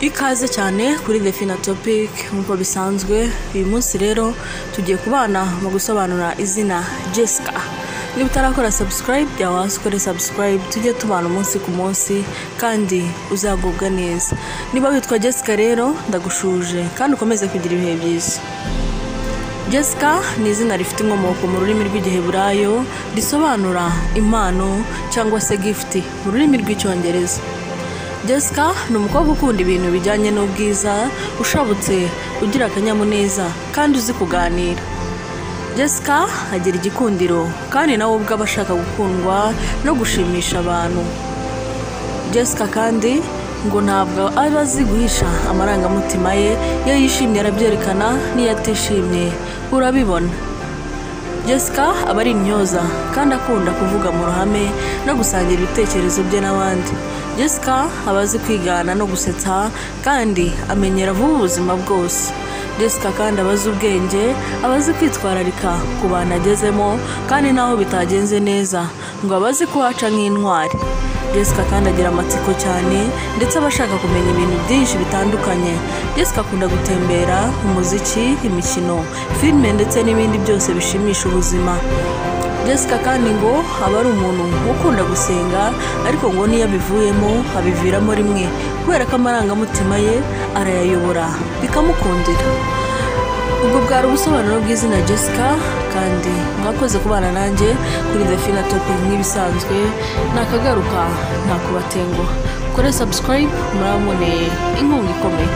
ikaze cyane kuri The Fina Topic nk'uko bisanzwe uyu munsi rero tugiye kubana mu gusobanura izina Jessica. Niba utarakora subscribe jya hasi ukore subscribe tujye tubana umunsi ku munsi kandi uzagubwa neza. Niba witwa Jessica rero ndagushuje kandi ukomeze kugira ibihe byiza. Jessica ni izina rifite inkomoko mu rurimi rw'igiheburayo risobanura impano cyangwa se gift mu rurimi rw'icyongereza. Jessica ni umukobwa ukunda ibintu bijyanye n'ubwiza ushabutse ugira akanyamuneza kandi uzi kuganira. Jessica agira igikundiro kandi nawe ubwo aba ashaka gukundwa no gushimisha abantu. Jessica kandi ngo ntabwo aba azi guhisha amarangamutima ye iyo yishimye arabyerekana n'iyo atishimye urabibona. Jessica aba ari intyoza kandi akunda kuvuga mu ruhame no gusangira ibitekerezo bye n'abandi. Jessica aba azi kwigana no gusetsa kandi amenyera vuba ubuzima bwose. Jessica kandi aba azi ubwenge aba azi kwitwararika ku bantu agezemo kandi n'aho bitagenze neza ngo aba azi kuhaca nk'intwari. Jessica kandi agira amatsiko cyane ndetse aba ashaka kumenya ibintu byinshi bitandukanye. Jessica akunda gutembera umuziki imikino filime ndetse n'ibindi byose bishimisha ubuzima. Jessica kandi ngo aba ari umuntu ukunda gusenga ariko ngo n'iyo abivuyemo abiviramo rimwe. Kubera ko amarangamutima ye arayayobora bikamukundira ubwo bwari ubusobanuro bw'izina Jessica kandi mwakoze kubana nanjye kuri The Fina Topic nk'ibisanzwe nakagaruka ntakubatenguha kore subscribe muraboneye inkunga ikomeye.